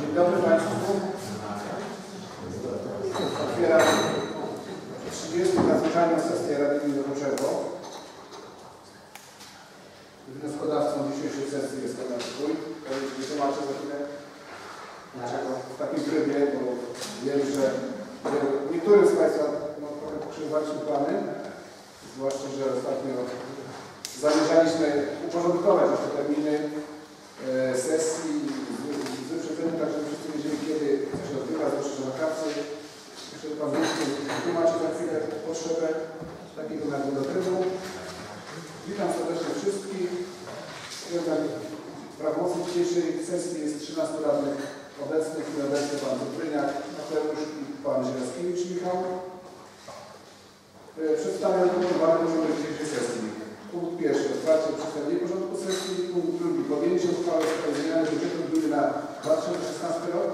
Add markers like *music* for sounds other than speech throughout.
Dzień dobry Państwu. Otwieram 30. nadzwyczajną sesję Rady Gminy Wyborczego. Wnioskodawcą dzisiejszej sesji jest Pan Swój. Wytłumaczę za chwilę, dlaczego w takim trybie, bo wiem, że niektórym z Państwa no, trochę pokrzyżowaliśmy plany, zwłaszcza, że ostatnio zamierzaliśmy uporządkować te terminy sesji z wyprzedzeniem, tak żeby wszyscy wiedzieli, kiedy to się odbywa, zwłaszcza że wakacje. Że Pan Wójcik tłumaczy za chwilę potrzebę takiego nagłego trybu. Witam serdecznie wszystkich. Stwierdzam, prawomocą dzisiejszej sesji jest 13 radnych obecnych i obecny Pan Zubryniak, Mateusz i Pan Zielaskiewicz Michał. E, Przedstawiam proponowany porządek dzisiejszej sesji. Punkt pierwszy. Otwarcie przedstawienie porządku sesji. Punkt drugi. Podjęcie uchwały w sprawie zmiany budżetu gminy na 2016 rok.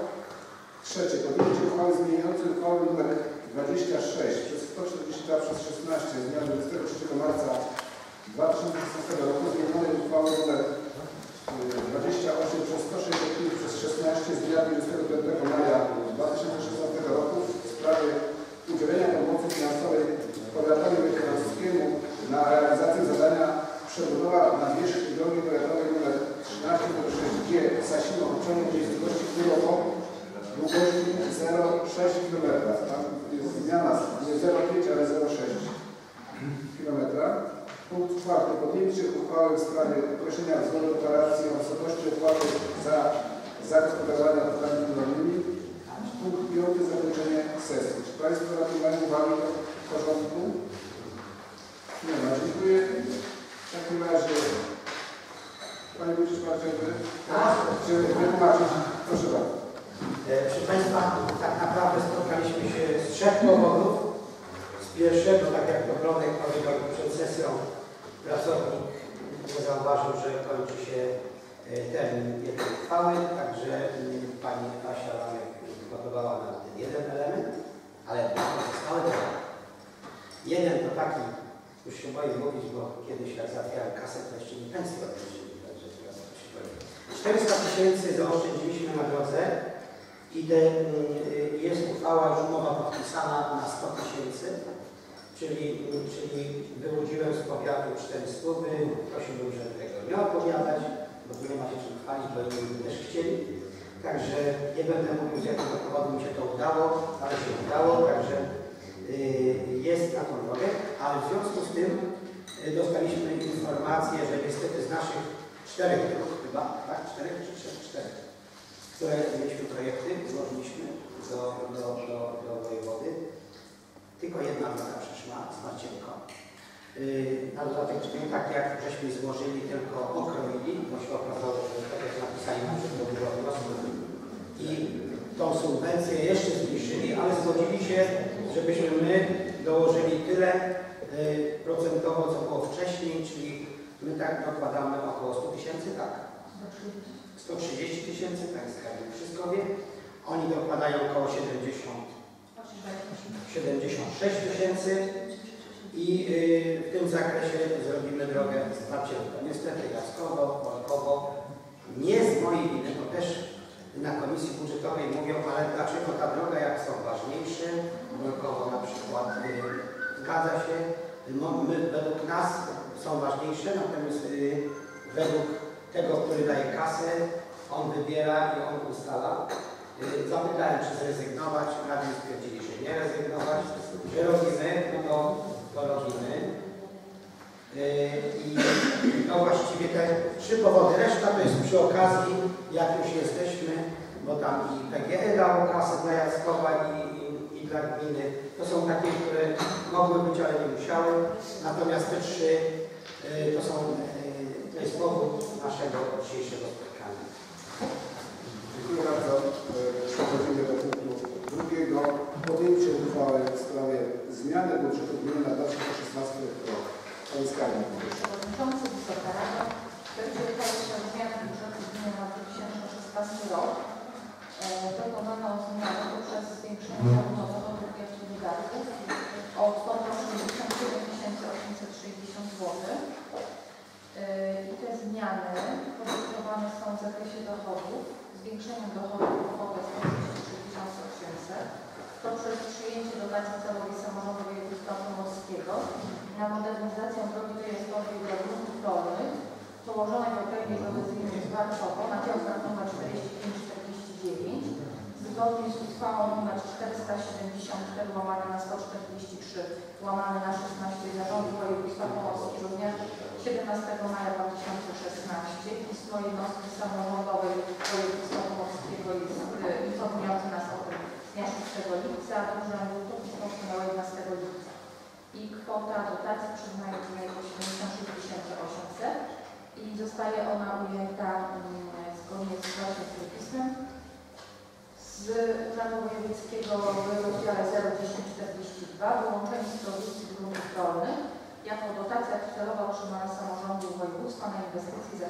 Trzecie. Podjęcie uchwały zmieniającej uchwałę nr 26 przez 142 przez 16 z dnia 23 marca 2016 roku zmienionej uchwałą nr 28 przez 165 przez 16 z dnia 25 maja 2016 roku w sprawie udzielenia pomocy finansowej powiatowi weteranowskiemu na realizację zadania przebudowa nawierzchni drogi powiatowej nr 1306G Sasino uczenie miejscowości Kurowo długości 0,6 km. Tam jest zmiana nie 0,5, ale 0,6 km. Punkt czwarty. Podjęcie uchwały w sprawie określenia wzoru operacji o wysokości opłaty za zagospodarowanie odpadami rolnymi. Punkt piąty. Zakończenie sesji. Czy Państwo radni mają uwagi do porządku? Nie ma. Dziękuję. W takim razie Panie Wójcie Marczewy, czy wytłumaczyć? Proszę bardzo. E, Proszę Państwa, tak naprawdę spotkaliśmy się z trzech powodów. Z pierwszego, tak jak Dobronek powiedział przed sesją, pracownik nie zauważył, że kończy się e, termin jednej uchwały, także mm, Pani Asia Lamek zgotowała nam ten jeden element, ale dwa. Jeden to taki, już się boję mówić, bo kiedyś jak załatwiałem kasę, to jeszcze nie Państwo odwiedzili, także teraz to się boję. 400 tysięcy zaoszczędziliśmy na drodze i te, y, jest uchwała już podpisana na 100 tysięcy, czyli, czyli wyłudziłem z powiatu 400, prosiłbym, żeby tego nie opowiadać, bo tu nie ma się czym chwalić, bo inni też chcieli. Także nie będę mówił z jakiego powodu mi się to udało, ale się udało, także y, jest na tą drogę, w związku z tym y, dostaliśmy informację, że niestety z naszych czterech dróg chyba, tak? Czterech czy trzech? Czterech które mieliśmy projekty, złożyliśmy do, do, do, do wojewody. Tylko jedna droga przeszła z Marcienką. Yy, na dodatek nie tak jak żeśmy złożyli, tylko okroili, bo się okazało, że tak jak napisali nam, że to było i tą subwencję jeszcze zmniejszyli, ale zgodzili się, żebyśmy my dołożyli tyle procentowo, co było wcześniej, czyli my tak dokładamy około 100 tysięcy, tak? 130 tysięcy, tak skarbnik wszystko wie. Oni dokładają około 70, 76 tysięcy i yy, w tym zakresie zrobimy drogę z. Niestety Jaskowo, Wolkowo, nie z mojej winy, bo też na komisji budżetowej mówią, ale dlaczego ta droga, jak są ważniejsze, Wolkowo na przykład yy, zgadza się, no, my, według nas są ważniejsze, natomiast yy, według tego, który daje kasę, on wybiera i on ustala. Yy, Zapytałem, czy zrezygnować, radni stwierdzili, że nie rezygnować, że robimy, no to, to robimy. Yy, I to właściwie te trzy powody. Reszta to jest przy okazji, jak już jesteśmy, bo tam i PGE dało kasę dla i, i dla gminy. To są takie, które mogły być, ale nie musiały. Natomiast te trzy yy, to są, yy, to jest powód naszego dzisiejszego spotkania. Dziękuję bardzo. Przechodzimy do punktu drugiego. Podjęcie uchwały w sprawie zmiany budżetu gminy na 2016 rok. Pani Skarbnik. Przewodniczący, Wysoka Rado, będzie uchwała się o zmianie budżetu gminy na 2016 rok. E, Dokonano zmiany poprzez zwiększenie zarówno dochodów, jak i wydatków o kwotę 87 860 zł. E, I te zmiany podyktowane są w zakresie dochodów, zwiększeniem dochodów o kwotę 133 800 poprzez przyjęcie dotacji celowej samorządu województwa pomorskiego na modernizację drogi dojazdowej dla gruntów rolnych położonej w geodezyjnym z Warszawy na działkach nr 4549 zgodnie z uchwałą nr 474 łamane na 143 łamane na 16 Zarządu Województwa Pomorskiego. z 17 maja 2016 pismo jednostki samorządowej województwa pomorskiego jest informujące nas o tym dnia 6 lipca, urzędu to pismo wpłynęło 11 lipca. I kwota dotacji przyznaje wynosi 76 800 i zostaje ona ujęta mm, zgodnie z właśnie tym pismem z Urzędu Wojewódzkiego w rozdziale 01042 wyłączenie z produkcji gruntów rolnych jako dotacja celowa otrzymana z samorządu województwa na inwestycje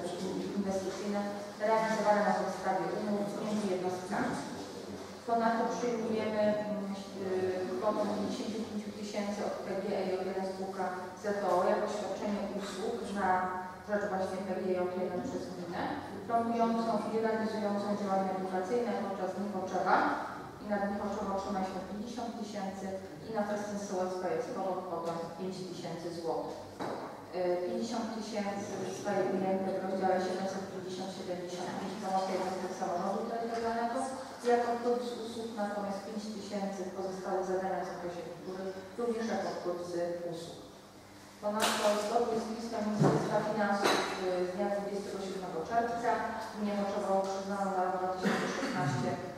inwestycyjne realizowane na podstawie umów między jednostkami. Ponadto przyjmujemy mm, y, kwotę 55 tysięcy od PGE1 spółka ZOO jako świadczenie usług na rzecz właśnie PGE1 przez gminę, promującą i realizującą działania edukacyjne podczas dni Choczewa i na dni Choczewa otrzymaliśmy 50 tysięcy i na festyn sołectwa jest kwotą 5 tysięcy złotych. Y, 50 tysięcy zostaje ujęte w rozdziale 750-75 pomocy jednostek samorządu terytorialnego jako plus usług, natomiast 5 tysięcy pozostałych zadaniach w zakresie kultury również jako plus usług. Ponadto zgodnie z pismem Ministerstwa Finansów y, z dnia 27 czerwca mnie Choczewo przyznano na rok 2016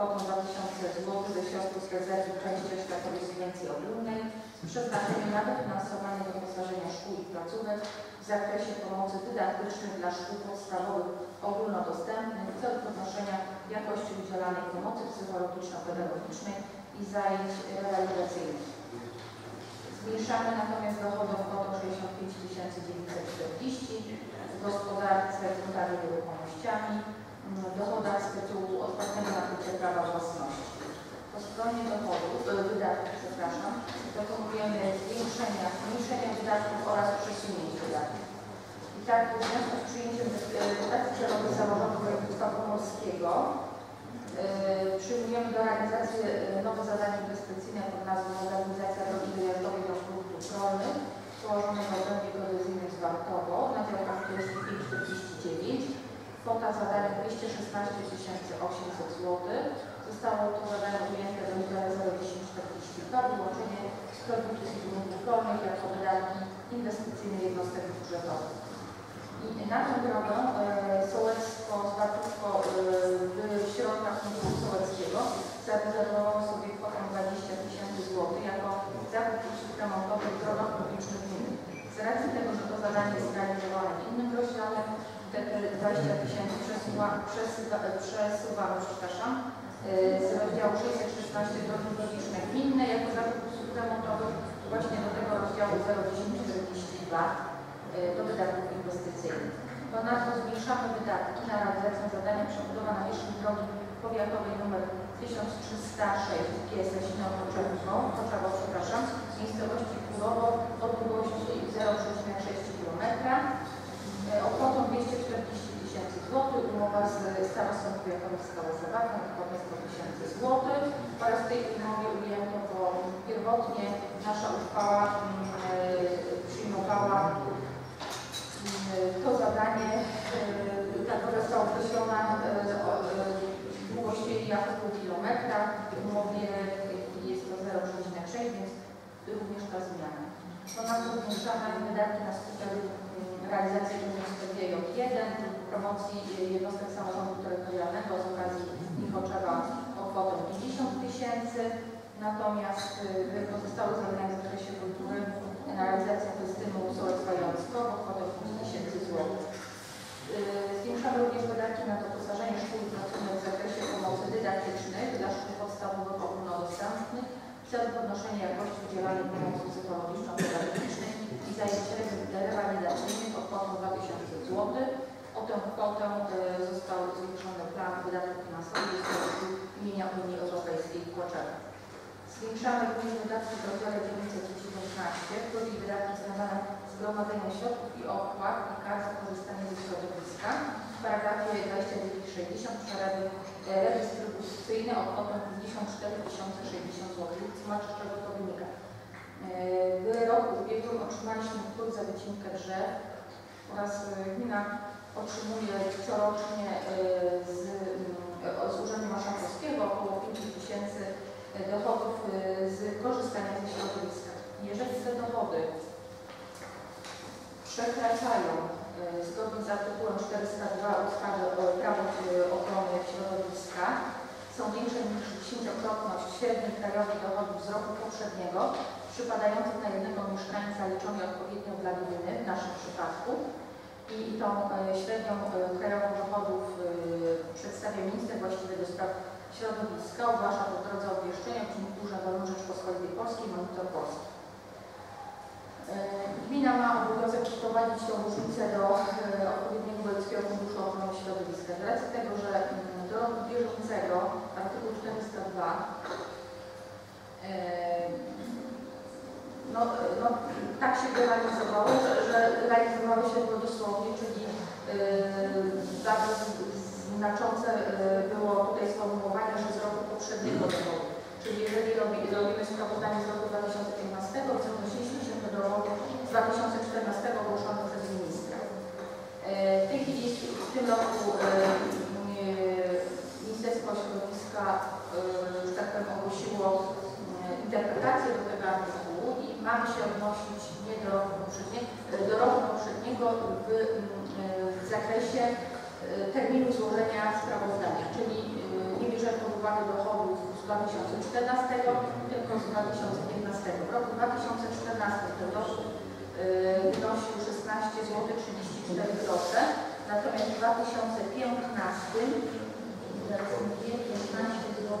kwotą 2000 zł ze środków z rezerwy części oświatowej subwencji ogólnej z przeznaczeniem na dofinansowanie doposażenia szkół i placówek w zakresie pomocy dydaktycznej dla szkół podstawowych ogólnodostępnych w celu podnoszenia jakości udzielanej pomocy psychologiczno-pedagogicznej i zajęć realizacyjnych. Zmniejszamy natomiast dochody o kwotę 65 940 w gospodarce i nieruchomościami, dochodach z tytułu odpłatnego nabycia prawa własności. Po stronie dochodów, e, wydatków, przepraszam, dokonujemy zwiększenia, zmniejszenia wydatków oraz przesunięć wydatków. I tak w związku z przyjęciem e, dotacji celowej samorządu województwa pomorskiego e, przyjmujemy do realizacji nowe zadanie inwestycyjne pod nazwą Modernizacja drogi dojazdowej do produktów rolnych położonej w obrębie geodezyjnym z Wartowo na działkach 4549. Kwota zadania 216 800 zł. Zostało to zadanie ujęte w rozdziale 01042 wyłączenie z produkcji gruntów rolnych jako wydatki inwestycyjne jednostek budżetowych. I na tę drogę e, sołectwo, Zwartówko e, w środkach funduszu sołeckiego zarezerwowało sobie kwotę 20 tysięcy złotych jako zakup usług remontowych w drogach publicznych gminy. Z racji tego, że to zadanie jest realizowane w innym rozdziale, te te 20 tysięcy przesuwa, przesuwa, przesuwamy, przepraszam, e, z rozdziału 616 drogi publiczne gminne jako zakup usług remontowych właśnie do tego rozdziału 01042 y, do wydatków inwestycyjnych. Ponadto zwiększamy wydatki na realizację zadania przebudowa nawierzchni drogi powiatowej nr 1306 GSS Choczewo, Choczewo, przepraszam, miejscowości Kurowo o długości 0,6 km o kwotą 240 tysięcy złotych. Umowa z starostą powiatowym Skała Zawarta na kwotę 100 tysięcy złotych oraz tej umowie ujęto, bo pierwotnie nasza uchwała mm, e, przyjmowała to zadanie, y, tak została określona jej jako pół kilometra. W umowie jest to 0,6, więc również ta zmiana. Ponadto zwiększamy wydatki na skutek y, realizacji PGJ1, promocji y, jednostek samorządu terytorialnego z okazji Nichoczewa o kwotę 50 tysięcy. Natomiast y, w pozostałych zadaniach w zakresie kultury na realizację festynu sołectwa Jąckowo o kwotę 5 tysięcy złotych. Yy, Zwiększamy również wydatki na doposażenie szkół placówek w zakresie pomocy dydaktycznej dla szkół podstawowych ogólnodostępnych w celu podnoszenia jakości udzielanej pomocy psychologiczno-pedagogicznej i zajęć re- rewalidacyjnych o kwotę 2000 zł. O tę kwotę yy, został zwiększony plan wydatków finansowych imienia Unii Europejskiej w Płoczewie. Zwiększamy również wydatki w rozdziale 919, których wydatki związane z gromadzeniem środków i opłat i kar za korzystanie ze środowiska. W paragrafie 24 60 przeroby e, redystrybucyjne o kwotę 54 060 zł. Tłumaczę, z czego to wynika. E, W roku ubiegłym otrzymaliśmy wpływ za wycinkę drzew oraz e, gmina otrzymuje corocznie e, z, z Urzędu Marszałkowskiego około 5 tysięcy e, dochodów e, z korzystania ze środowiska. Jeżeli te dochody przekraczają e, zgodnie z artykułem 402 ustawy o prawo ochrony środowiska są większe niż dziesięciokrotność średniej krajowych dochodów z roku poprzedniego przypadających na jednego mieszkańca liczonej odpowiednio dla gminy w naszym przypadku i tą e, średnią e, krajową dochodów e, przedstawia minister właściwy do spraw środowiska. Ogłasza w drodze obwieszczenia w Dzienniku Urzędowym Rzeczpospolitej Polskiej Monitor Polski. Gmina ma obowiązek wprowadzić tą różnicę do odpowiedniego Wojewódzkiego Funduszu Ochrony Środowiska. Z racji tego, że mm, do roku bieżącego artykuł 402 e, no, no, tak się realizowało, że, że realizowało się go dosłownie, czyli e, bardzo znaczące e, było tutaj sformułowanie, że z roku poprzedniego dochodu. Czyli jeżeli robi, robimy sprawozdanie z roku 2015, to odnosiliśmy się do roku 2014 ogłoszony przez ministra. E, W tej chwili w tym roku nie- Ministerstwo Środowiska, że tak powiem, ogłosiło interpretację do tego artykułu mamy się odnosić nie do roku poprzedniego, do roku poprzedniego w, w zakresie e, terminu złożenia sprawozdania, czyli e, nie bierzemy pod uwagę dochodów z 2014, tylko z 2015. W roku 2014 ten dochód wynosił 16 zł 34 grosze, natomiast w 2015 zaraz mówię, 15 zł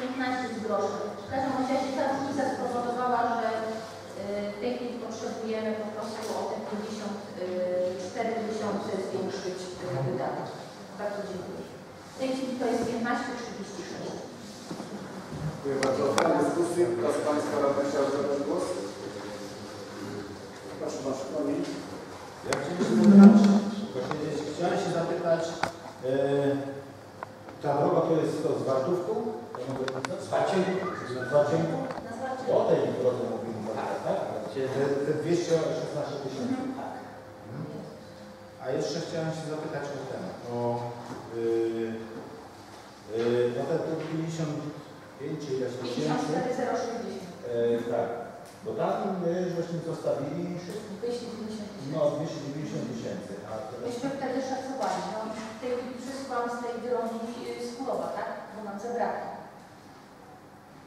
15 groszy. W każdym razie ta różnica spowodowała, że y, w tej chwili potrzebujemy po prostu o te 54 tysiące zwiększyć y, wydatki. Bardzo dziękuję. W tej chwili to jest 15,36. Dziękuję bardzo. Otwieram dyskusję. Kto z Państwa radnych chciał zabrać głos? Proszę Pan Szymoni. Ja chciałem się zapytać, właśnie chciałem się zapytać, e, ta droga to jest to z Wartówką? To mogę powiedzieć? Z Warcienką. Z Warcienką? O tej drodze mówimy, tak? tak? Te, te 216 tysięcy. Mhm. A jeszcze chciałem się zapytać o ten, o, yy, yy, o te tu 55 czy ileś tysięcy. 54,060. E, tak, bo tam my żeśmy zostawili 290 tysięcy. no 290 tysięcy, Myśmy wtedy szacowali, no tej chwili przysłałam z tej drogi y, z Kurowa, tak? Bo nam zabrakło.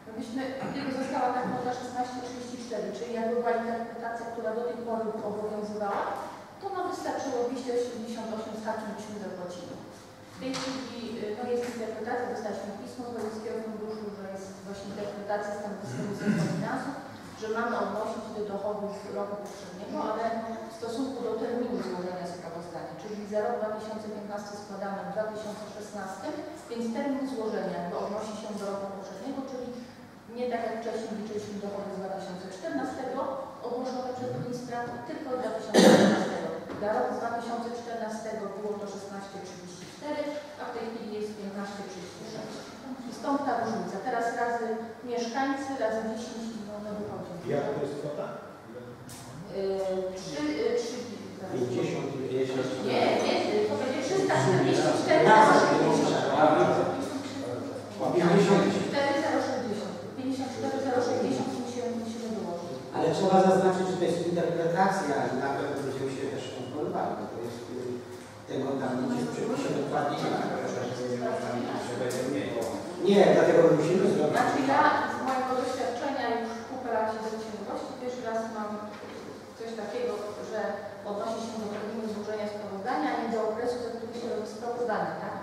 No Myśmy, kiedy została ta kwota 16,34, czyli jakby była interpretacja, która do tej pory obowiązywała, to nam wystarczyło 288 z hakiem byśmy zapłacili. W tej chwili no jest interpretacja, dostaliśmy pismo z Wojewódzkiego Funduszu, że jest właśnie interpretacja stanowiska Ministerstwa Finansów, że mamy odnosić do dochodów roku poprzedniego, ale w stosunku do terminu złożenia sprawozdania, czyli za rok 2015 składamy w 2016, więc termin złożenia odnosi się do roku poprzedniego, czyli nie tak jak wcześniej liczyliśmy dochody z 2014 ogłoszone przez ministra, tylko 2015. Dla roku 2014 było to 16,34, a w tej chwili jest 15,36. I stąd ta różnica. Teraz razy mieszkańcy, razy 10 i no, no wychodzi. jak to jest kwota? Yy, trzy, yy, trzy, 50, nie, nie, to będzie 344 54,060 musimy, musimy dołożyć. Ale trzeba zaznaczyć, że to jest interpretacja i na pewno bo To jest y, tego tam w przepisie dokładnie nie ma. Nie, dlatego musimy zrobić. Znaczy ja z mojego doświadczenia już kupę lat księgowości, pierwszy raz mam coś takiego, że odnosi się do terminu złożenia sprawozdania, a nie do okresu, za który się robi sprawozdanie, tak?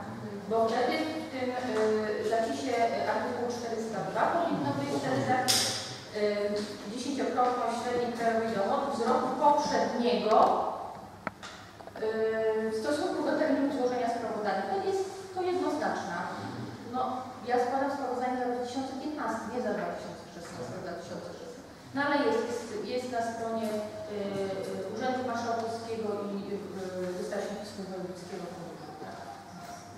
Bo wtedy w tym y, zapisie y, artykułu 402 powinno być ten zapis y, dziesięciokrotność średniej krajowej dochodów z roku poprzedniego w stosunku do terminu złożenia sprawozdania. To jest to jednoznaczna. No, ja składam sprawozdanie za 2015, nie za 2016. 2016. No ale jest, jest, jest na stronie y, Urzędu Marszałkowskiego i y, y, Wystawiennictwa Wojewódzkiego Funduszu.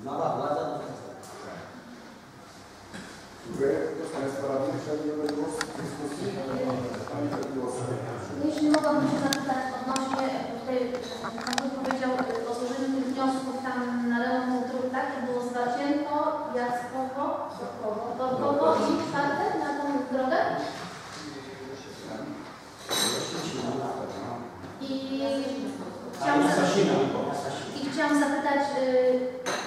Nowa władza, nowe Dziękuję. Kto z Państwa radnych zabrać głos w dyskusji? Pani głos. Jeśli mogłabym się zapytać odnośnie, tutaj Pan Wójt powiedział o złożeniu tych wniosków tam na remont dróg, tak? To było Zwacienko, Jackowo, Dorkowo i czwarte na tą drogę. I chciałam, i chciałam zapytać,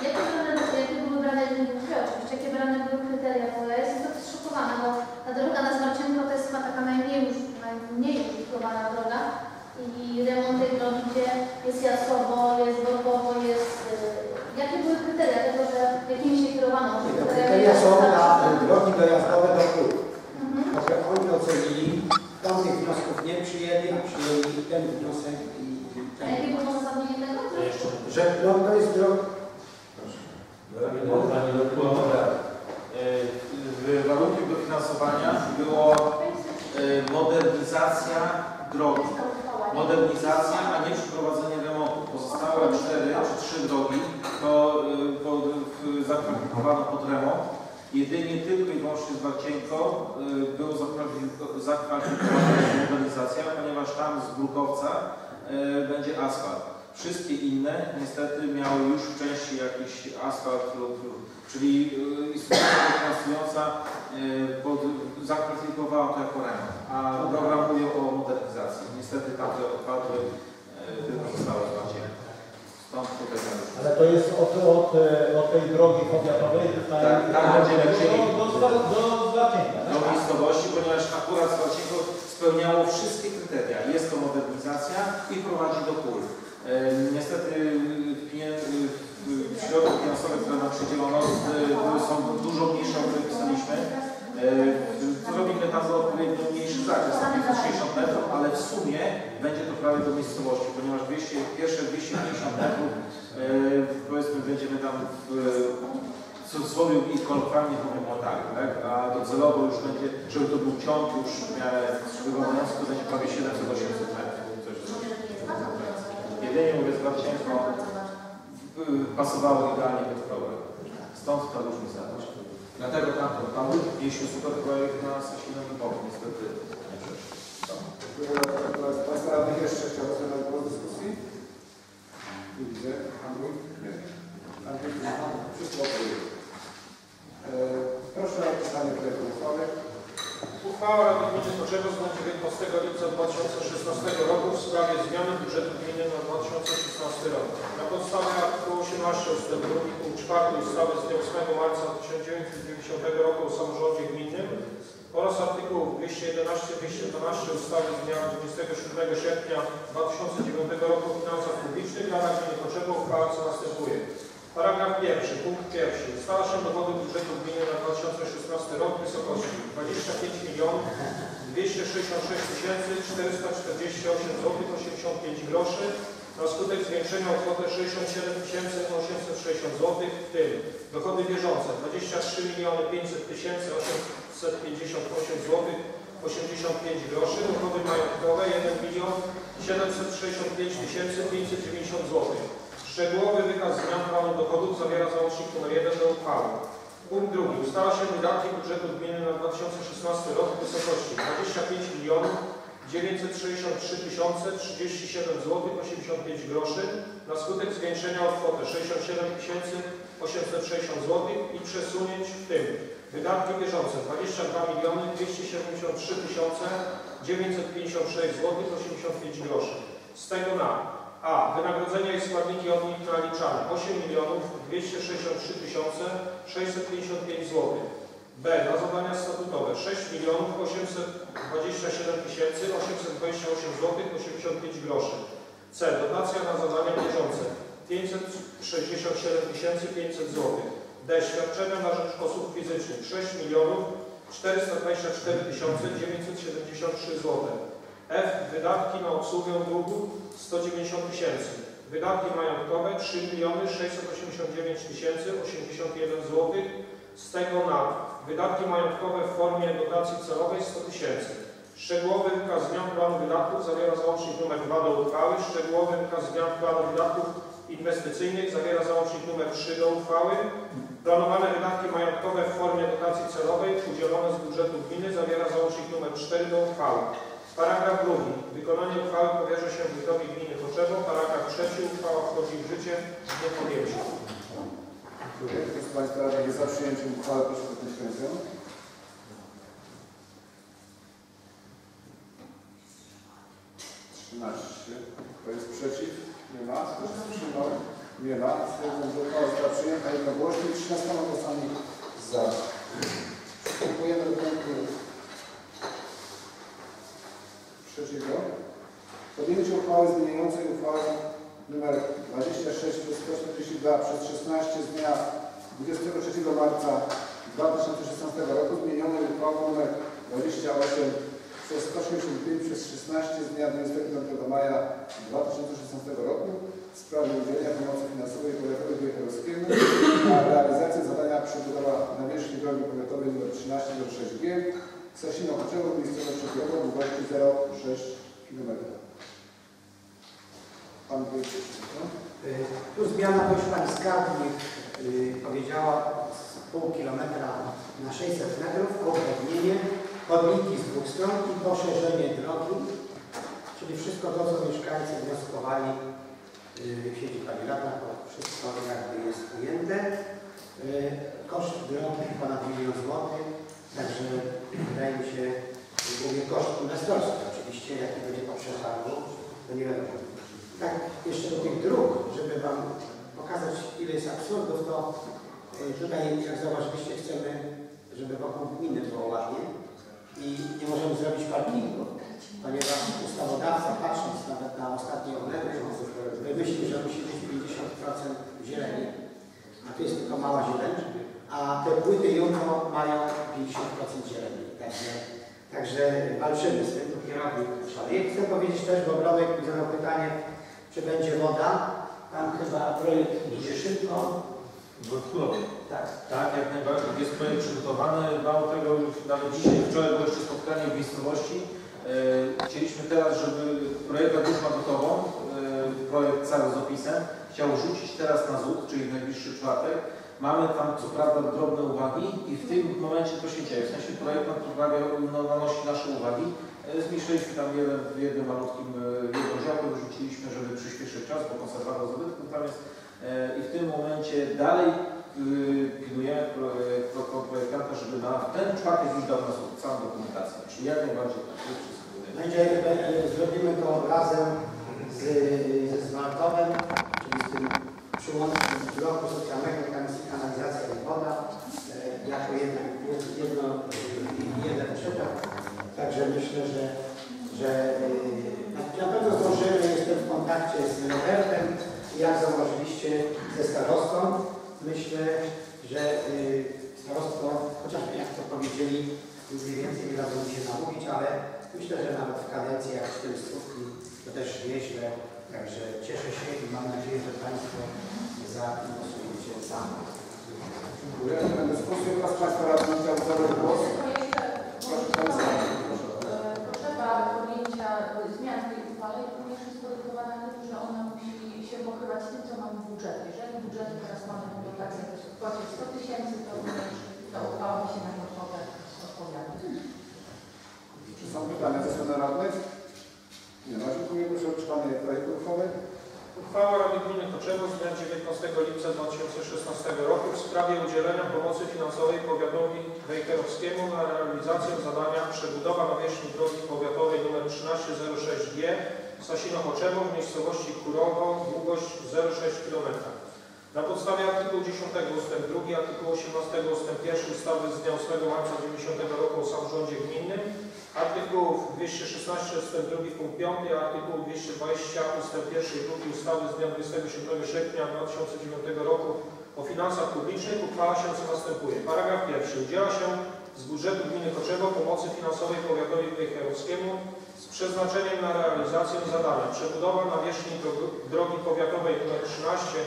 jakie, brane, jakie były brane, mówię oczywiście, jakie brane były kryteria, bo ja jestem trochę zszokowana, bo ta droga na Zwarcienko to jest chyba taka najmniej, już- najmniej droga i remont tej drogi, jest Jasowo, jest Borgowo, jest... y, Jakie były kryteria tego, że jakimi się kierowano? Czy To kryteriami kryteria są na dostarczone? drogi dojazdowe do dróg. Mhm. Także oni ocenili, tam tych wniosków nie przyjęli, a przyjęli ten wniosek i, i A ten. jakie było uzasadnienie tego? Że no, to jest droga. Pani doktor, w warunkiem dofinansowania było e, modernizacja drogi. Modernizacja, a nie przeprowadzenie remontu. Pozostałe cztery czy trzy drogi to e, pod, w- zakwalifikowano pod remont. Jedynie tylko i wyłącznie Zwarcienko e, było zakwalifiko- zakwalifikowane jako modernizacja, ponieważ tam z Brukowca e, będzie asfalt. Wszystkie inne niestety miały już w części jakiś asfalt lub, czyli e, instytucja finansująca pod, zakwalifikowała to jako remont, a program mówił o modernizacji. Niestety tamte odpadły tylko zostały złacione. Stąd tutaj ten różnica. Ale to jest od, od, e, od tej drogi powiatowej tutaj Tak, tak, będziemy chcieli. do, do, do, Złacienka, do tak? miejscowości, ponieważ akurat Zwarcienko spełniało wszystkie kryteria. Jest to modernizacja i prowadzi do pól. E, Niestety pie- w- w środki finansowe, które nam przydzielono, e, są dużo mniejsze, o których pisaliśmy. E, Zrobimy tam odpowiednio mniejszy zakres, na 560 metrów, ale w sumie będzie to prawie do miejscowości, ponieważ 200, pierwsze 250 metrów, e, powiedzmy, będziemy tam w, w cudzysłowie i kolokwialnie powiem o tak, tak? A docelowo już będzie, żeby to był ciąg już w miarę wyglądający, to będzie prawie 700-800 metrów. Jedynie mówię z Barcienko y, pasowało idealnie pod program. Stąd ta różnica. Dlatego tam, tam mieliśmy super projekt na Sasinowym Boku, niestety nie z Państwa radnych jeszcze chciałby zabrać głos widzę. Andrzej? Nie. Andrzej? Wszystko odpowiedzieć. E, Proszę o czytanie projektu uchwały. Uchwała Rady Gminy Koczego z dnia 19 lipca 2016 roku w sprawie zmiany budżetu gminy na 2016 rok. Na podstawie artykułu 18 ust. 2 punkt 4 ustawy z dnia 8 marca 1990 roku o samorządzie gminnym oraz artykułów 211 212 ustawy z dnia 27 sierpnia 2009 roku o finansach publicznych Rada Gminy Koszego uchwała co następuje. Paragraf pierwszy, punkt pierwszy. Starszym dochodem budżetu gminy na 2016 rok wysokości 25 266 448 zł 85 groszy na skutek zwiększenia o kwotę 67 860 zł, w tym dochody bieżące 23 500 800 758 zł 85 groszy, dochody majątkowe 1 milion 765 590 zł. Szczegółowy wykaz zmian planu dochodów zawiera załącznik nr 1 do uchwały. Punkt drugi. Ustala się wydatki budżetu gminy na 2016 rok w wysokości 25 milionów 963 037 zł 85 groszy na skutek zwiększenia o kwotę 67 860 zł i przesunięć w tym wydatki bieżące 22 miliony 273 tysiące 956 zł 85 groszy. Z tego na a. Wynagrodzenia i składniki od nich naliczane 8 milionów 263 tysiące 655 zł. B. Na zadania statutowe 6 milionów 827 tysięcy 828 zł 85 groszy. C. Dotacja na zadania bieżące 567 tysięcy 500 zł. D. Świadczenia na rzecz osób fizycznych 6 milionów 424 tysiące 973 zł. F. Wydatki na obsługę długu 190 tysięcy. Wydatki majątkowe 3 miliony 689 tysięcy 81 zł. Z tego na Wydatki majątkowe w formie dotacji celowej 100 tysięcy. Szczegółowy wykaz zmian planu wydatków zawiera załącznik nr 2 do uchwały. Szczegółowy wykaz zmian planu wydatków inwestycyjnych zawiera załącznik nr 3 do uchwały. Planowane wydatki majątkowe w formie dotacji celowej udzielone z budżetu gminy zawiera załącznik nr 4 do uchwały. Paragraf drugi. Wykonanie uchwały powierza się wójtowi gminy Choczewo. Paragraf trzeci. Uchwała wchodzi w życie z dniem podjęcia. Dziękuję. Kto z Państwa radnych jest za przyjęciem uchwały, proszę podnieść rękę. Trzynaście. Kto jest przeciw? Nie ma. Kto się wstrzymał? Nie ma. Stwierdzam, że uchwała została przyjęta jednogłośnie. 13 głosami za. Przystępujemy do punktu trzeciego. Podjęcie uchwały zmieniającej uchwałę nr 26 przez 142 przez 16 z dnia 23 marca 2016 roku zmienionej uchwałą nr 28 przez 185 przez 16 z dnia 25 maja 2016 roku w sprawie udzielenia pomocy finansowej powiatowi wojewódzkiemu na realizację zadania przebudowa nawierzchni drogi powiatowej nr 1306G Sasino Choczewo, miejscowość Czepiowo, długości 0,6 km. Pan. Y, Tu zmiana, już Pani Skarbnik y, powiedziała, z pół kilometra na 600 metrów, obwodnienie, chodniki z dwóch stron i poszerzenie drogi, czyli wszystko to, co mieszkańcy wnioskowali, siedzi Pani Radna, to wszystko jakby jest ujęte. Y, Koszt drogi ponad milion złotych, także wydaje mi się, mówię koszt inwestorski oczywiście, jaki będzie po przetargu, to nie wiadomo. Tak, jeszcze do tych dróg, żeby Wam pokazać, ile jest absurdów, to y, tutaj, jak zauważyliście, chcemy, żeby wokół gminy było ładnie i nie możemy zrobić parkingu, ponieważ ustawodawca, patrząc nawet na ostatnie odległość, wymyślił, że musi być 50% zieleni, a tu jest tylko mała zieleń, a te płyty Jumbo mają 50% zieleni. Także, także walczymy z tym, tu kierownik szaleje. Chcę powiedzieć też, bo Bronek mi zadał pytanie, czy będzie woda. Tam chyba projekt idzie szybko. Dodatkowo. Tak. Tak, jak najbardziej. Jest projekt przygotowany. Mało tego, nawet dzisiaj, wczoraj było jeszcze spotkanie w miejscowości. E, Chcieliśmy teraz, żeby projektant już ma gotową, e, projekt cały z opisem. Chciał rzucić teraz na ZUT, czyli w najbliższy czwartek. Mamy tam co prawda drobne uwagi i w tym momencie to się dzieje. W sensie no, nanosi nasze uwagi. E, Zmniejszyliśmy tam jeden, jednym malutkim e, jedną działkę, wyrzuciliśmy, żeby przyspieszyć czas, bo konserwator zabytków tam jest. E, I w tym momencie dalej y, pilnujemy pro- pro- pro- projektanta, żeby na ten czwartek już dał nas całą dokumentację. Czyli jak najbardziej tak. jest wszystko. Będzie, be- zrobimy to razem z, ze Zmartowem, czyli z tym przyłącznym bloku socjalnego, tam jest kanalizacja i woda, e, jako jedno, jedno, jeden przyczep. Także myślę, że, że e, na, pewno zdążymy, jestem w kontakcie z Robertem, jak zauważyliście ze starostą. Myślę, że y, starostwo, chociaż jak to powiedzieli, mniej więcej nie dadzą się namówić, ale myślę, że nawet w kadencji jak cztery stówki to też nieźle. Także cieszę się i mam nadzieję, że Państwo zagłosujecie za. Dziękuję. Na dyskusję kto z Państwa radnych chciał zabrać głos? Proszę Państwa. Potrzeba podjęcia zmian w tej uchwale również jest podyktowała tym, że ona musi się pochywać z tym, co mamy w budżecie. Jeżeli w budżecie teraz mamy tą dotację w kwocie 100 tysięcy, to również ta uchwała się na tę kwotę odpowiada. Czy są pytania ze strony radnych? Nie ma. Dziękuję. Proszę o czytanie projektu uchwały. Uchwała Rady Gminy Choczewo z dnia 19 lipca 2016 roku w sprawie udzielenia pomocy finansowej powiatowi wejherowskiemu na realizację zadania przebudowa nawierzchni drogi powiatowej nr 1306G Sasino Choczewo w miejscowości Kurowo, długość 0,6 km. Na podstawie artykułu 10 ust. 2, artykułu 18 ust. 1 ustawy z dnia 8 marca 90 roku o samorządzie gminnym, artykułów 216 ust. 2 punkt 5, artykuł 220 ust. 1 i 2 ustawy z dnia 27 sierpnia 2009 roku o finansach publicznych uchwala się co następuje. Paragraf pierwszy. Udziela się z budżetu gminy Choczewo pomocy finansowej powiatowi wejherowskiemu z przeznaczeniem na realizację zadania przebudowa nawierzchni dro- drogi powiatowej nr 13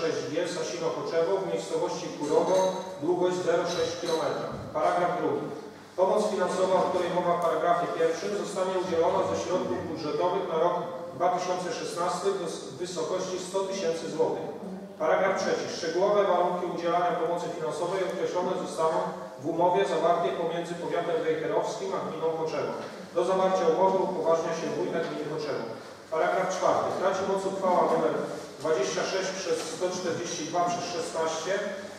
06G Sasino Choczewo w miejscowości Kurowo, długość 0,6 km. Paragraf drugi. Pomoc finansowa, o której mowa w paragrafie pierwszym, zostanie udzielona ze środków budżetowych na rok 2016 w wysokości 100 tysięcy złotych. Paragraf trzeci. Szczegółowe warunki udzielania pomocy finansowej określone zostaną w umowie zawartej pomiędzy powiatem wejherowskim a gminą Choczewo. Do zawarcia umowy upoważnia się wójta gminy Choczewo. Paragraf czwarty. Traci moc uchwała nr 26 przez 142 przez 16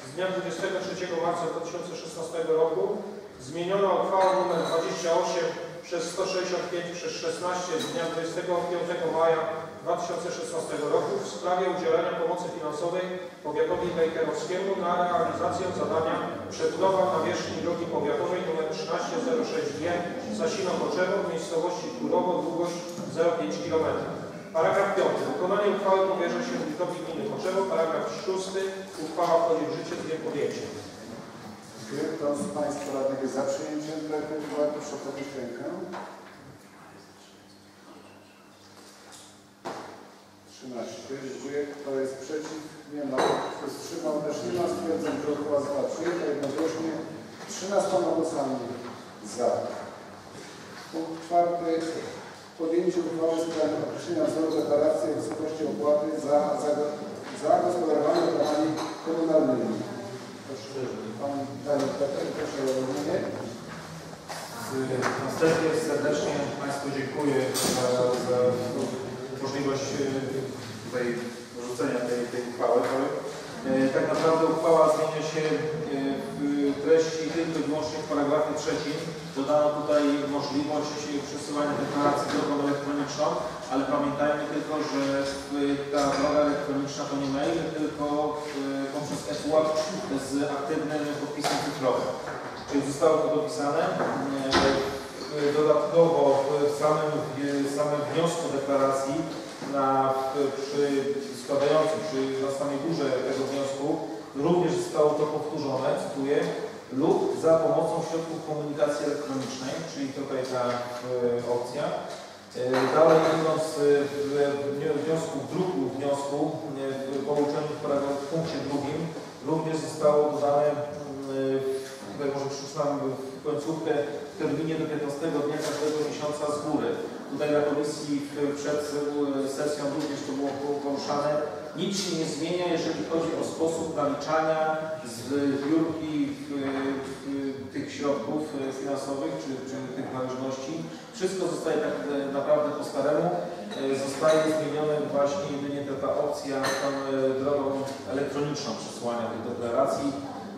z dnia 23 marca 2016 roku zmieniona uchwała nr 28 przez 165 przez 16 z dnia 25 maja 2016 roku w sprawie udzielenia pomocy finansowej powiatowi wejherowskiemu na realizację zadania przebudowa nawierzchni drogi powiatowej nr 1306G Sasino Choczewo w miejscowości Kurowo, długość 0,5 km. Paragraf 5. Wykonanie uchwały powierza się wójtowi gminy Choczewo. Paragraf 6. Uchwała wchodzi w życie z dniem podjęcia. Kto z Państwa radnych jest za przyjęciem projektu uchwały, proszę podnieść rękę. 13. Dziękuję. Kto jest przeciw? Nie ma. Kto wstrzymał? Też nie ma. Stwierdzam, że uchwała została przyjęta jednogłośnie. 13 głosami za. Punkt czwarty. Podjęcie uchwały w sprawie określenia wzoru deklaracji o wysokości opłaty za, za, za gospodarowanie domami komunalnymi. Proszę, Pan Daniel Peter, proszę o mówienie. Na wstępie serdecznie Państwu dziękuję za, za możliwość e, tutaj rzucenia tej, tej uchwały. E, Tak naprawdę uchwała zmienia się e, w treści tylko i wyłącznie w paragrafie trzecim. Dodano tutaj możliwość przesyłania deklaracji drogą elektroniczną, ale pamiętajmy tylko, że ta droga elektroniczna to nie mail, tylko poprzez ePUAP z aktywnym podpisem cyfrowym. Czyli zostało to dopisane. E, Dodatkowo w samym, w samym wniosku deklaracji na, przy składającym, przy, na samej górze tego wniosku również zostało to powtórzone, cytuję, lub za pomocą środków komunikacji elektronicznej, czyli tutaj ta e, opcja. E, Dalej idąc e, w wniosku, w druku wniosku, e, w połączeniu w, punkcie drugim, również zostało dodane, mm, tutaj może przeczytam końcówkę, w terminie do 15 dnia każdego miesiąca z góry. Tutaj na komisji przed sesją również to było poruszane. Nic się nie zmienia, jeżeli chodzi o sposób naliczania zbiórki w, w, tych środków finansowych czy, czy tych należności. Wszystko zostaje tak naprawdę po staremu. E, Zostaje zmienione właśnie jedynie ta, ta opcja tą e, drogą elektroniczną przesłania tych deklaracji.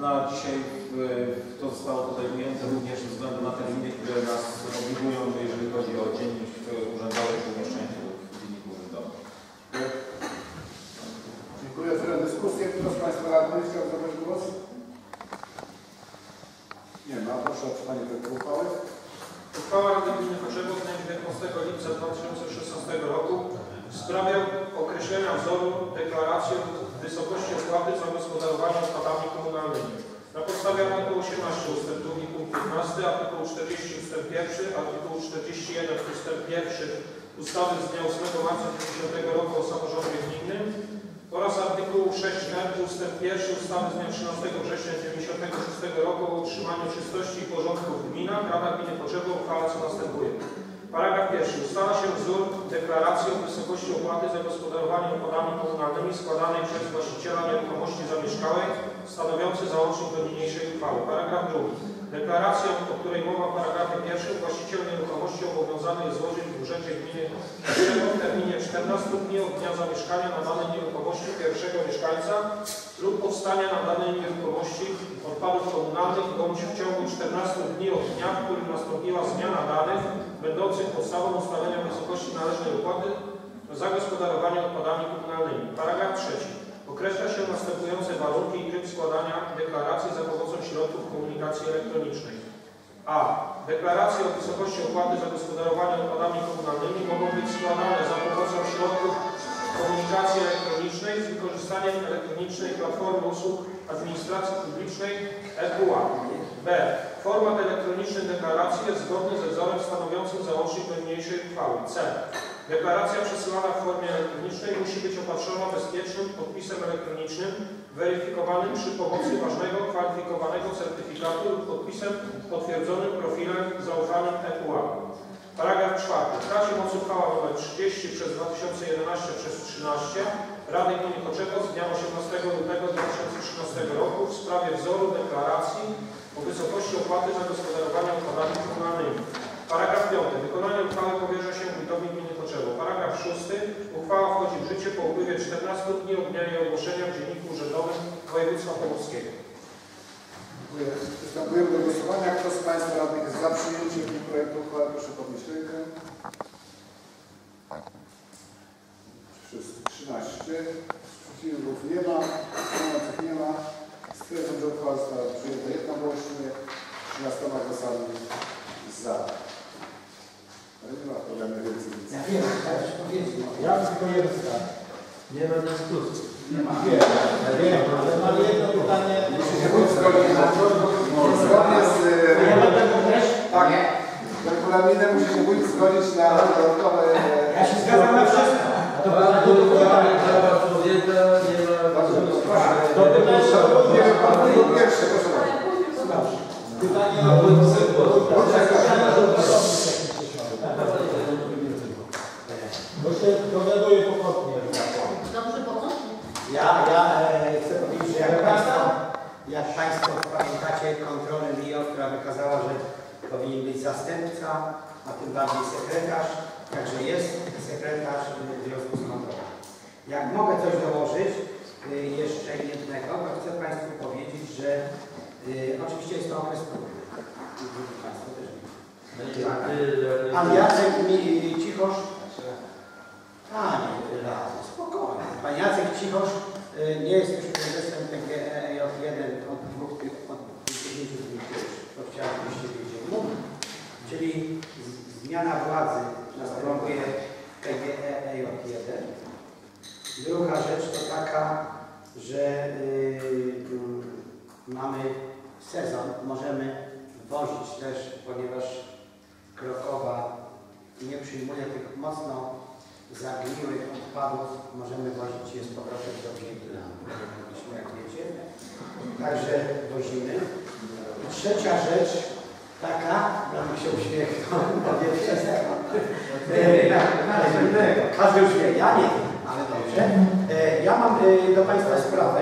Na dzisiaj e, to zostało tutaj ujęte również ze względu na terminy, które nas obligują, jeżeli chodzi o dziennik urzędowy czy umieszczenie tego w dzienniku urzędowym. Dziękuję. Otwieram dyskusję. Kto z Państwa radnych chciał zabrać głos? Nie ma. Proszę o czytanie projektu uchwały. Uchwała Rady Gminy Choczewo z dnia 19 lipca 2016 roku w sprawie określenia wzoru deklaracji wysokości opłaty za gospodarowanie odpadami komunalnymi. Na podstawie artykułu 18 ust. 2 punkt 15, artykułu 40 ust. 1, artykułu 41 ust. 1 ustawy z dnia 8 marca 90 roku o samorządzie gminnym oraz artykułu 6r ust. 1 ustawy z dnia 13 września 96 roku o utrzymaniu czystości i porządku w gminach Rada Gminy Choczewo uchwala co następuje. Paragraf pierwszy. Ustala się wzór deklaracji o wysokości opłaty za gospodarowanie odpadami komunalnymi składanej przez właściciela nieruchomości zamieszkałej stanowiący załącznik do niniejszej Paragraf drugi. Deklarację, o której mowa w paragrafie pierwszym, właściciel nieruchomości obowiązany jest złożyć w urzędzie gminy w terminie 14 dni od dnia zamieszkania na danej nieruchomości pierwszego mieszkańca lub powstania na danej nieruchomości odpadów komunalnych bądź w ciągu 14 dni od dnia, w którym nastąpiła zmiana danych będących podstawą ustalenia wysokości należnej opłaty za gospodarowanie odpadami komunalnymi. Paragraf trzeci. Określa się następujące warunki i tryb składania deklaracji za pomocą środków komunikacji elektronicznej. A. Deklaracje o wysokości opłaty za gospodarowanie odpadami komunalnymi mogą być składane za pomocą środków komunikacji elektronicznej z wykorzystaniem elektronicznej platformy usług administracji publicznej ePUA. B. Format elektronicznej deklaracji jest zgodny ze wzorem stanowiącym załącznik do niniejszej uchwały. C. Deklaracja przesyłana w formie elektronicznej musi być opatrzona bezpiecznym podpisem elektronicznym weryfikowanym przy pomocy ważnego kwalifikowanego certyfikatu lub podpisem potwierdzonym profilem zaufanym EUA. Paragraf 4. Traci moc uchwała nr 30 przez 2011 przez 13 Rady Gminy Choczewo z dnia 18 lutego 2013 roku w sprawie wzoru deklaracji o wysokości opłaty za gospodarowanie odpadami komunalnymi. Paragraf 5. Wykonanie uchwały powierza się wójtowi gminy Choczewo. Paragraf 6. Uchwała wchodzi w życie po upływie 14 dni od dnia jej ogłoszenia w Dzienniku Urzędowym Województwa Pomorskiego. Dziękuję. Przystępujemy do głosowania. Kto z Państwa radnych jest za przyjęciem tego projektu uchwały, proszę podnieść rękę. Wszyscy 13. Sprzeciwów nie ma. Wstrzymujących nie ma. Stwierdzam, że uchwała została przyjęta jednogłośnie. 13 głosami za. Ale nie ma problemu więcej. Ja wiem, teraz powiedzmy. Ja mam tylko skarb. Nie ma dyskusji. Nie ma. Wiem, wiem, ale mam jedno pytanie. Wójt to. Zgodnie z ja będę też? tak, regulaminem musi się wójt zgodzić na dodatkowe... Ja się zgadzam na wszystko. To bardzo człowieka, nie ma. To pytanie był pierwszy, proszę bardzo. Pytanie o wójt Sydło. Bo się dowiaduję pokrotnie. Dobrze pomóc? Ja, ja e, chcę powiedzieć, że jak Państwo, jak Państwo pamiętacie kontrolę MIO, która wykazała, że powinien być zastępca, a tym bardziej sekretarz, także jest sekretarz w związku z kontrolą. Jak mogę coś dołożyć, y, jeszcze jednego, to chcę Państwu powiedzieć, że y, oczywiście jest to okres próbny. Państwo też. Pan Jacek mi Cichosz. Panie Rady, spokojnie. Pan Jacek Cichosz y, nie jest już prezesem PGEJ1 od dwóch tych, od 10 dni. To chciałem, żebyście wiedzieli. Czyli zmiana władzy następuje w PGEJ1. Druga rzecz to taka, że y, mm, mamy sezon, możemy wozić też, ponieważ Krokowa nie przyjmuje tych mocno zagniłych odpadów, możemy wozić je z powrotem do Wiedla, jak wiecie. Także wozimy. Trzecia rzecz, taka, będę się uśmiechnął, Ale to innego, każdy już wie, ja nie wiem, ale dobrze. E, Ja mam e, do Państwa sprawę,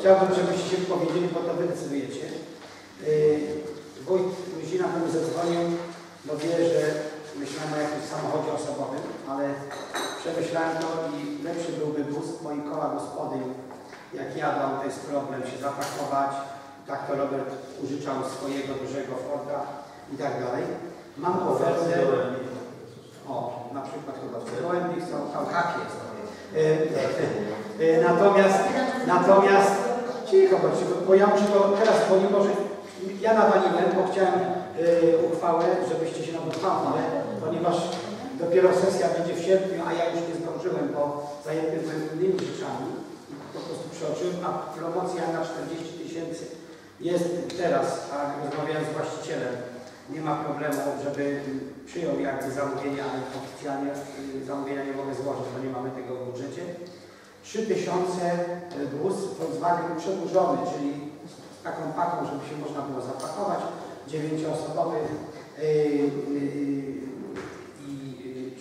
chciałbym, żebyście się powiedzieli, bo to Wy decydujecie. E, Wójt Muzina mnie zadzwonił, bo wie, że myślałem o jakimś samochodzie osobowym, ale przemyślałem to i lepszy byłby bus, moi koła gospodyń, jak jadą, to jest problem się zapakować, tak to Robert użyczał swojego dużego Forda i tak dalej. Mam ofertę, o, na przykład chyba w Gołębik są, tam hak jest. E, e, Natomiast, natomiast, cicho, bo, bo ja muszę to teraz, bo nie może, ja nawaliłem, bo chciałem e, uchwałę, żebyście się nam uchwałę, ponieważ dopiero sesja będzie w sierpniu, a ja już nie zdążyłem, bo zajęty byłem innymi rzeczami i po prostu przeoczyłem, a promocja na 40 tysięcy jest teraz, a rozmawiałem z właścicielem, nie ma problemu, żeby przyjął jakby zamówienie, ale oficjalnie y, zamówienia nie mogę złożyć, bo nie mamy tego w budżecie. 3000 bus Volkswagen przedłużony, czyli z taką paką, żeby się można było zapakować, dziewięcioosobowy. Yy, yy,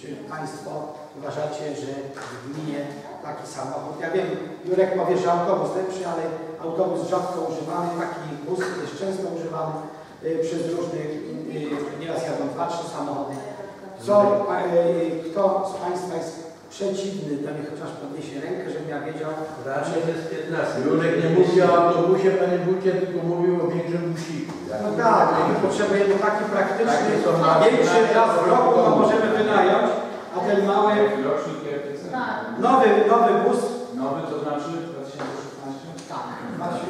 czy Państwo uważacie, że w gminie taki samochód, ja wiem, Jurek powie, że autobus lepszy, ale autobus rzadko używany, taki bus jest często używany yy, przez różnych, yy, nieraz jadą dwa, trzy samochody. Co, yy, kto z Państwa jest przeciwny, to niech chociaż podniesie rękę, żebym ja wiedział, Raczej jest 15. Jurek nie mówił o autobusie, panie wójcie, tylko mówił o większym busiku. No tak, no my potrzebujemy taki praktyczny, większy raz w roku, to możemy wynająć, a ten mały, Rocznik. Tak. nowy, nowy bus, Nowy to znaczy 2016? tak,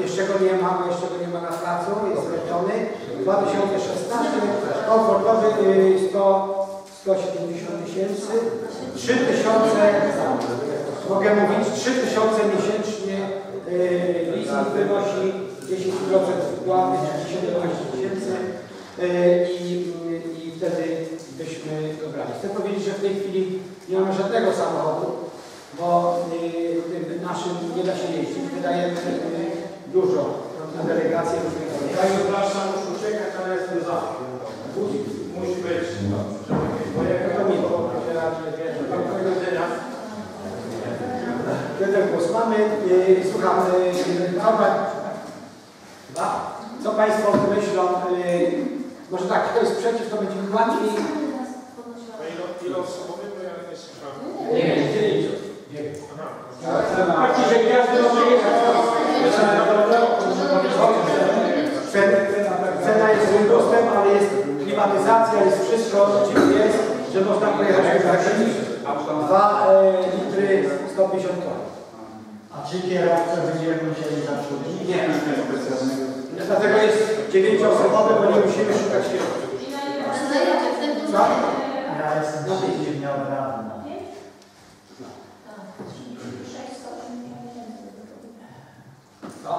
jeszcze go nie ma, bo jeszcze go nie ma na placu, jest zrobiony, 2016, komfortowy y, 100, 170 tysięcy, 3000, mogę mówić, 3000 miesięcznie y, leasing wynosi 10% wkłady, czyli 17 tysięcy y, i, i wtedy byśmy go brali. Chcę powiedzieć, że w tej chwili nie mamy żadnego samochodu, bo y, tym naszym nie da się jeździć. Wydajemy y, dużo na delegację różnych Ja przepraszam, muszę czekać, ale jestem za. Musi być. Bo jak to miło, że radny wie, że do widzenia. Jeden głos mamy. Y, Słucham, y, co, Państwo myślą? y, Może tak, kto jest przeciw, to będzie łatwiej. Ile, ile osobowy, bo ja nie słyszałem. Nie, dziewięć. Aha. Taki, że każdy może jechać. Cen- Cena jest z dostęp, ale jest klimatyzacja, jest wszystko, czym jest, że można pojechać na Dwa e, litry 150 ton. A czy kierowcę będziemy musieli zatrudnić? Nie, Dlatego jest dziewięcioosobowy, bo nie musimy szukać kierowcy. Co? Ja jestem przeciwnie od razu. Co?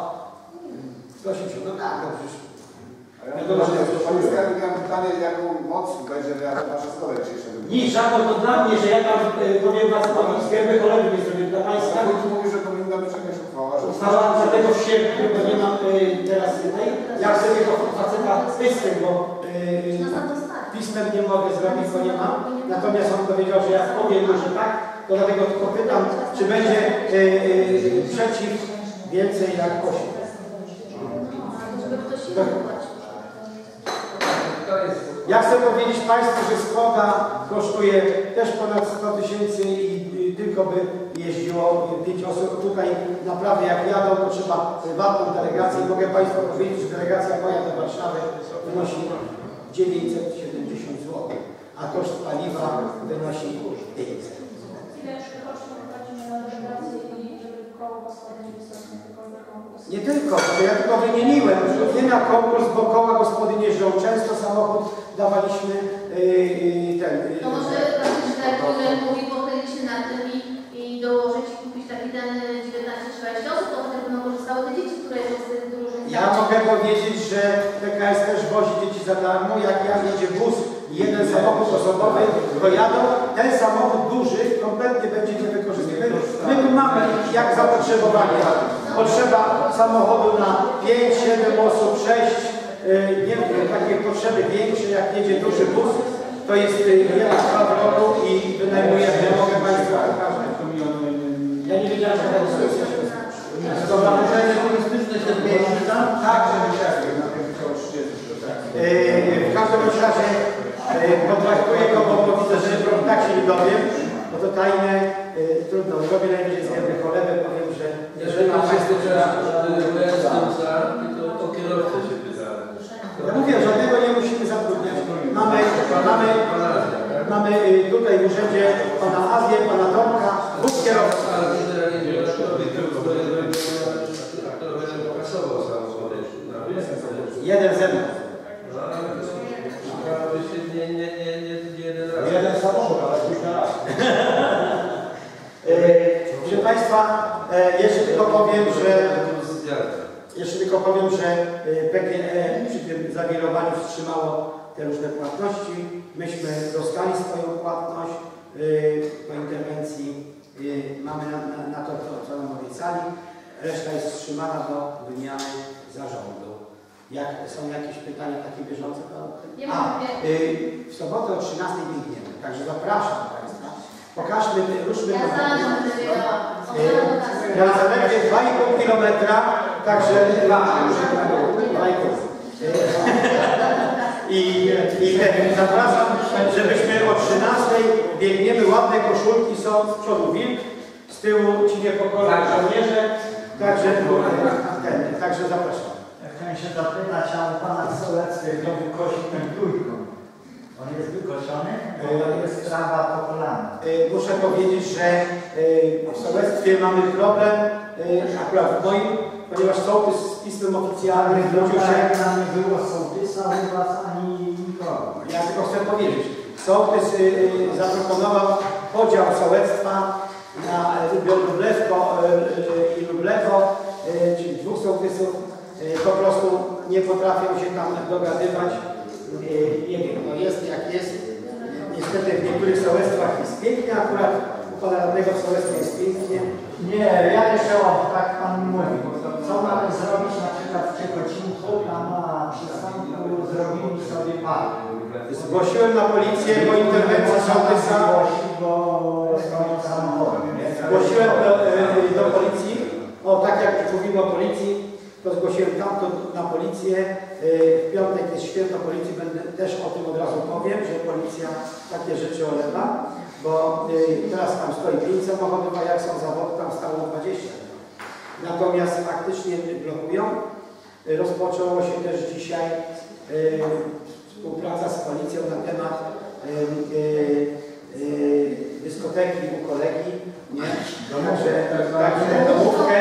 180, no tak, no przecież. Ja mam pytanie, Panie Skarbnik, miałem pytanie, jaką moc będzie Wasza szkoła dzisiejsza? Nic, żadną to dla mnie, że ja tam e, powiem Was, o sklepy kolegów nie zrobię dla Państwa. Tak, powinna być jakaś uchwała. Uchwała dlatego w sierpniu, bo nie mam e, teraz tutaj. Ja chcę tego faceta pismem, bo pismem nie mogę zrobić, bo nie mam. Natomiast on powiedział, że jak powiem że tak, to dlatego tylko pytam, czy będzie e, przeciw więcej jak 8. Żeby ktoś się zapłacił. Ja chcę powiedzieć Państwu, że Skoda kosztuje też ponad 100 tysięcy i tylko by jeździło 5 osób. Tutaj naprawdę jak jadą, to trzeba prywatną delegację. I mogę Państwu powiedzieć, że delegacja moja do Warszawy wynosi 970 zł, a koszt paliwa wynosi 500. Ile rocznie płacimy na delegację i żeby koło gospodyń wysłać na jakikolwiek konkurs? Nie tylko, to ja tylko wymieniłem. Nie na konkurs, bo koła gospodyń jeżdżą często, samochód dawaliśmy yy, ten... Yy, To może tak, że mówi, pochyliliśmy nad tym i, i dołożyć, kupić taki ten 19-20 osób, to wtedy będą korzystały te dzieci, które są z tych drużyn. Ja mogę powiedzieć, że PKS też wozi dzieci za darmo. Jak ja jedzie bus i jeden samochód osobowy, to jadą. Ten samochód duży kompletnie będzie niewykorzystany. My tu mamy jak zapotrzebowanie. Potrzeba samochodu na 5, 7 osób, 6. yy, Nie wiem, takie potrzeby większe, jak jedzie duży bus. To jest yy, jedna dwa w roku i wynajmujemy. Mogę Państwu pokazać. Ja nie wiedziałem, że się rozpocznie. To założenie turystyczne się tam? Tak, żeby się Yy, W każdym razie yy, potraktuję go, bo widzę, że tak się nie dowiem, bo to tajne, yy, trudno, robię najwyżej z jednej choleby, powiem, że Jeżeli ma Państwo że jestem za, to o kierowcę się. Ja mówię, żadnego nie musimy zatrudniać. Mamy, mamy, mamy yy, tutaj w urzędzie pana Azję, pana Tomka, dwóch kierowców. Jeden ze mną. Jeden samochód, ale kilka razy. *laughs* Proszę Państwa, e, jeszcze tylko powiem, że Jeszcze tylko powiem, że y, PGE przy tym zawirowaniu wstrzymało te różne płatności. Myśmy dostali swoją płatność y, po interwencji. y, Mamy na, na, na to, co, nam obiecali. Reszta jest wstrzymana do wymiany zarządu. Jak są jakieś pytania takie bieżące? To... Nie A, w sobotę o 13 biegniemy, także zapraszam Państwa. Pokażmy, ruszmy Ja. Y, Ja zaledwie 2,5 kilometra, także dwa, dwa i. I, zapraszam, żebyśmy o 13 biegniemy, ładne koszulki są z przodu wilk, z tyłu ci niepokorni żołnierze, także, ten, także zapraszam. Ja chciałem się zapytać, a u Pana Solecki kto wykosi ten trójką? On jest wykoszony? Bo to jest trawa po kolana. Y, Muszę powiedzieć, że y, w sołectwie mamy problem, akurat w moim, ponieważ sołtys z pismem oficjalnym zwrócił się Tutaj tam nie było sołtysa u Was ani nikogo. Ja tylko chcę powiedzieć, sołtys y, y, zaproponował podział sołectwa na y, Lublewko y, y, i Lublewo, y, czyli dwóch sołtysów, y, po prostu nie potrafią się tam dogadywać. Y, nie wiem, no jest jak jest. Nie Niestety w niektórych sołectwach jest pięknie, akurat u pana radnego w sołectwie jest pięknie. Nie, ja jeszcze o, tak pan mówi, co mamy zrobić na przykład w Ciechocinku, tam na przystanku zrobili sobie park. Zgłosiłem na policję po interwencji sołtysa. Zgłosi, bo samochodem. Zgłosiłem do, e, do policji, o tak jak mówimy o policji, to zgłosiłem tamto na policję. E, W piątek jest święto policji, będę też o tym od razu powiem, że policja takie rzeczy olewa, bo e, teraz tam stoi 5 samochodów, a jak są zawody, tam stało 20. Natomiast faktycznie blokują. Rozpoczęło się też dzisiaj e, współpraca z policją na temat e, e, e, dyskoteki u kolegi, nie? Także, także domówkę.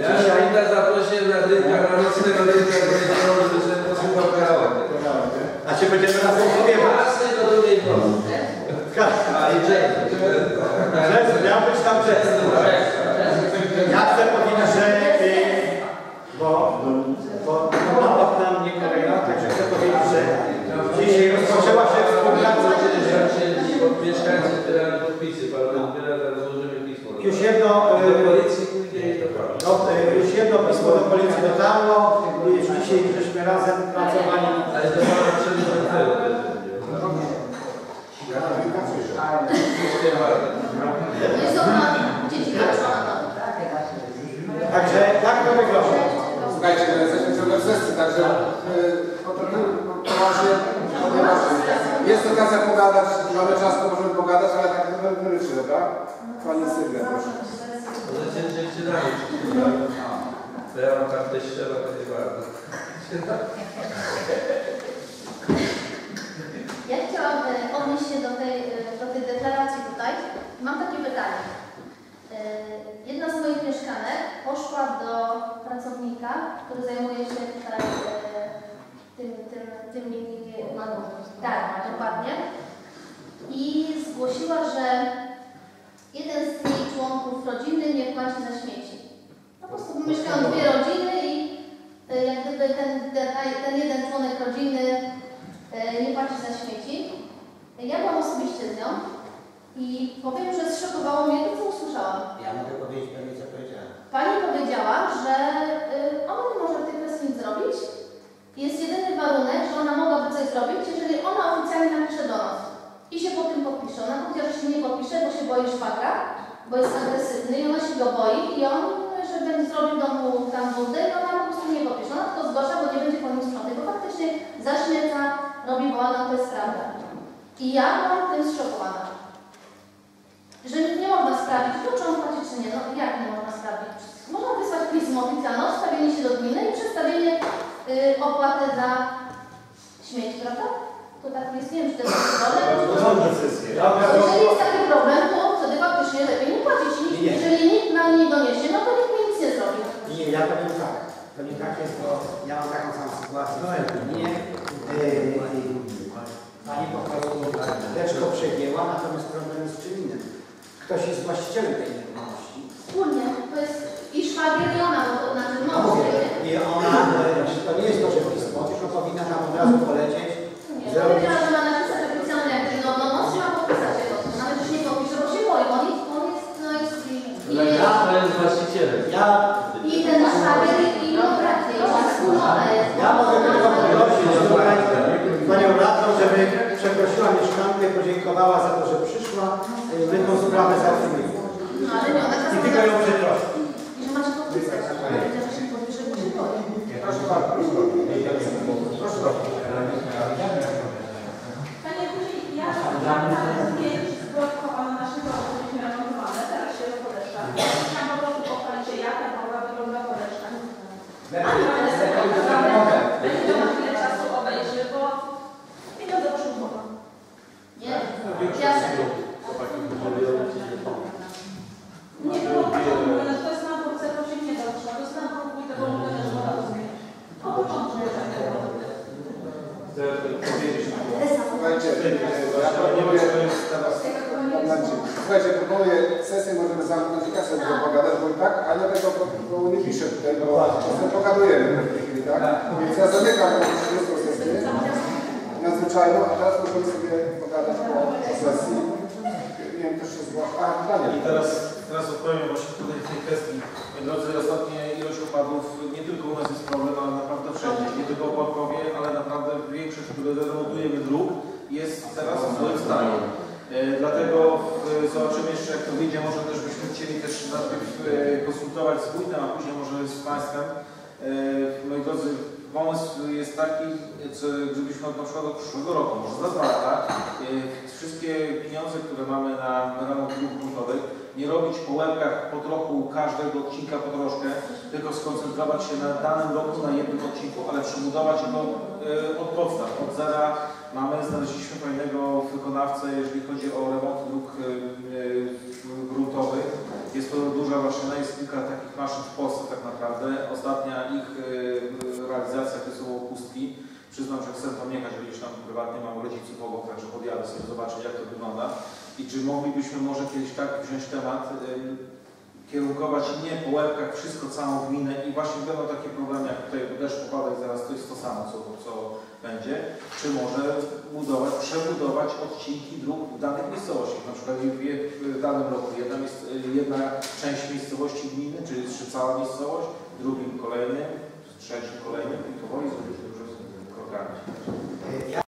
Ja Szwajda zaprosiłem na rynka, na nocnego rynka, bo nie chciałem, że posłuchał karaoke. A czy będziemy razem śpiewać? Pasy do drugiej nocy. A i jazz. Jazz, miał być tam jazz. Ja chcę powiedzieć, że y, bo, bo napadł na mnie kolega, także chcę powiedzieć, że dzisiaj rozpoczęła się współpraca. Mieszkańcy zbierali podpisy, pan zbiera, teraz złożymy pismo. Już jedno, Do y, policji pójdzie i do pana. no, y, już jedno pismo do policji dotarło, y, już dzisiaj żeśmy razem pracowali. Ale do pana przewodniczącego też będzie. Dziękuję bardzo. No i są na dzieci patrzą na to. Także tak to wygląda. Słuchajcie, no jesteśmy ciągle w sesji, także yy, no to my poważnie, ponieważ jest okazja pogadać, mamy czas, to możemy pogadać, ale tak merytorycznie, dobra? Pani Sylwia, proszę. Możecie się dalej. To ja mam kartę ściela, to nie bardzo. Ja chciałam e, odnieść się do tej, e, do tej deklaracji tutaj. Mam takie pytanie. E, Jedna z moich mieszkanek poszła do pracownika, który zajmuje się tutaj e, tym, tym, tymi no, darma, dokładnie. I zgłosiła, że jeden z jej członków rodziny nie płaci za śmieci. Po prostu mieszkają dwie rodziny i e, jak gdyby ten, ten, ten jeden członek rodziny e, nie płaci za śmieci. Ja byłam osobiście z nią i powiem, że zszokowało mnie to, co usłyszałam. Ja mogę powiedzieć powiedziałem. Pani powiedziała, że y, ona nie może w tej kwestii nic zrobić. Jest jedyny warunek, że ona mogłaby coś zrobić, jeżeli ona oficjalnie napisze do nas i się po tym podpisze. Ona powiedziała, że się nie podpisze, bo się boi szwagra, bo jest agresywny i ona się go boi i on, że będzie zrobił domu tam budę i ona po prostu nie podpisze. Ona tylko zgłasza, bo nie będzie po nim sprzątać, bo faktycznie zaśmieca, robi bałagan, to jest prawda. I ja byłam tym zszokowana. Że nie można sprawdzić, czy on płaci, czy nie. No jak nie można Można wysłać pismo oficjalne, odstawienie się do gminy i przedstawienie y, opłaty za śmieci, prawda? To tak jest, nie wiem, czy to jest problem. Jeżeli jest taki problem, to wtedy faktycznie lepiej nie płacić. Nikt, Nie. jeżeli nikt nam nie doniesie, no to nikt mi nic nie zrobi. Nie, ja powiem tak. To nie tak jest, bo ja mam taką samą sytuację w Serbinie. Yy, Pani po prostu teczko przegięła, natomiast problem jest czym innym. Ktoś jest właścicielem tej nieruchomości. Wspólnie. To jest i szwagier, i ona, no to znaczy No mąż, mówię, nie? I ona, e, to nie jest to, że pismo, tylko powinna tam od razu polecieć, Nie, zrobić. powiedziała, że ma napisać oficjalnie, jak no, no, no, trzeba podpisać się to. Nawet już nie podpisze, bo się boi, bo on jest, on jest, no jest, i, i, To jest właścicielem. Ja, i ten szwagier, i, i no bracie, i ona wspólnota jest. ja mogę tylko poprosić tutaj Panią Radną, żeby przeprosiła mieszkankę, podziękowała za to, że przyszła. E, My tą sprawę załatwimy. No, ale nie, ona I tylko ją przeproszę. I że że się bo się boi. Proszę bardzo, proszę bardzo. Proszę bardzo. Panie Wójcie, ja mam zdjęć z Wojtkowa na naszym domu, byliśmy remontowane, teraz się podeszła. Chciałam po prostu pochwalić jak ta wygląda podeszła. Czasu obejrzy, bo pieniądze poszły w górę. Nie? Jasne. Nie było to, to jest na górce, to się nie doszło, to jest na górku i tego mogę też woda rozumieć. O początku tak było. Chcę powiedzieć na głos. Słuchajcie, e, ja proponuję teraz, znaczy, słuchajcie, proponuję sesję, możemy zamknąć i kasę będziemy pogadać, bo i tak, ale tego bo nie piszę tutaj, bo po prostu pogadujemy w tej chwili, tak? Więc ja zamykam tą 30 sesję. nadzwyczajną, a teraz możemy sobie pogadać po sesji. Nie wiem, też się zgłasza. A, pytanie. I teraz, teraz odpowiem właśnie tutaj w tej kwestii. Drodzy, ostatnie ilość opadów, nie tylko u nas jest problem, ale naprawdę wszędzie. Nie tylko w Polkowie, ale naprawdę większość, które remontujemy dróg, jest teraz w złym stanie. E, Dlatego e, zobaczymy jeszcze jak to wyjdzie. Może też byśmy chcieli też najpierw e, konsultować z wójtem, a później może z Państwem. Moi drodzy, pomysł jest taki, żebyśmy od na przykład od przyszłego roku, może za dwa lata, wszystkie pieniądze, które mamy na remont dróg gruntowych, nie robić po łebkach po trochu każdego odcinka po troszkę, tylko skoncentrować się na danym roku, na jednym odcinku, ale przebudować go e, od podstaw, od zera. Mamy, znaleźliśmy fajnego wykonawcę, jeżeli chodzi o remont dróg e, e, gruntowych. Jest to duża maszyna, jest kilka takich maszyn w Polsce tak naprawdę. Ostatnia ich realizacja to są pustki. Przyznam, że chcę tam jechać gdzieś tam prywatnie, mam rodziców obok, także podjadę sobie zobaczyć jak to wygląda. I czy moglibyśmy może kiedyś tak wziąć temat, y, kierunkować nie po łebkach wszystko, całą gminę i właśnie będą takie problemy jak tutaj deszcz popada i zaraz to jest to samo, co, co będzie, czy może budować, przebudować odcinki dróg w danych miejscowościach, na przykład w, danym roku jedna, jedna część miejscowości gminy, czy, czy cała miejscowość, drugim kolejnym, trzecim kolejnym i powoli zrobić democráticas.